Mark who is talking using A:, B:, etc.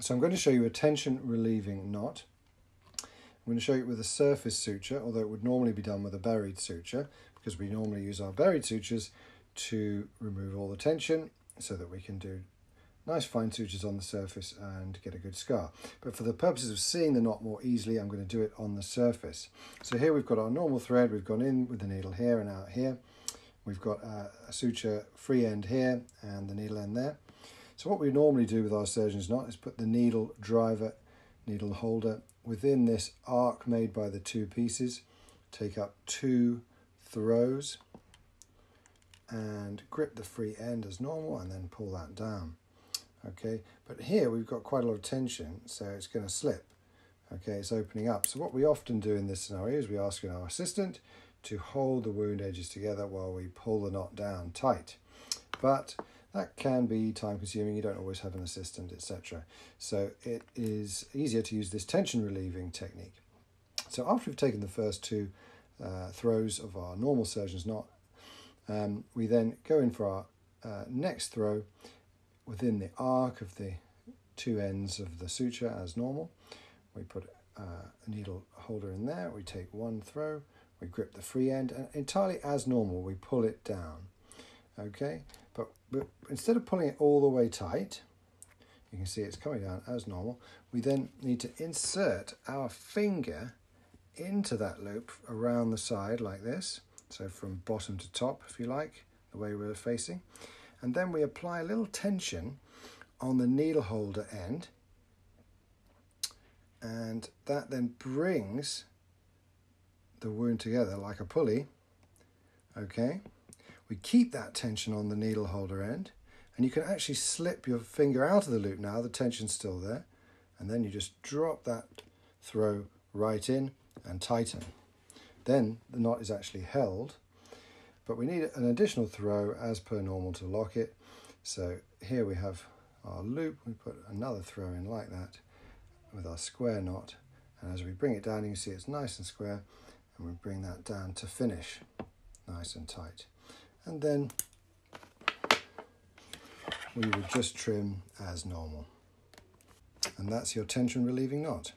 A: So I'm going to show you a tension relieving knot. I'm going to show you it with a surface suture, although it would normally be done with a buried suture because we normally use our buried sutures to remove all the tension so that we can do nice fine sutures on the surface and get a good scar. But for the purposes of seeing the knot more easily, I'm going to do it on the surface. So here we've got our normal thread, we've gone in with the needle here and out here. We've got a, a suture free end here and the needle end there. So what we normally do with our surgeon's knot is put the needle driver, needle holder within this arc made by the two pieces, take up two throws and grip the free end as normal and then pull that down. Okay but here we've got quite a lot of tension so it's going to slip. Okay it's opening up. So what we often do in this scenario is we ask our assistant to hold the wound edges together while we pull the knot down tight. But that can be time consuming you don't always have an assistant etc so it is easier to use this tension relieving technique so after we've taken the first two uh, throws of our normal surgeon's knot um, we then go in for our uh, next throw within the arc of the two ends of the suture as normal. We put uh, a needle holder in there, we take one throw, we grip the free end, and entirely as normal, we pull it down. Okay, but, but instead of pulling it all the way tight, you can see it's coming down as normal, we then need to insert our finger into that loop around the side like this, so from bottom to top, if you like, the way we're facing. And then we apply a little tension on the needle holder end. And that then brings the wound together like a pulley. Okay we keep that tension on the needle holder end and you can actually slip your finger out of the loop now the tension's still there and then you just drop that throw right in and tighten then the knot is actually held but we need an additional throw as per normal to lock it. So here we have our loop, we put another throw in like that with our square knot. And as we bring it down, you can see it's nice and square, and we bring that down to finish, nice and tight. And then we would just trim as normal. And that's your tension relieving knot.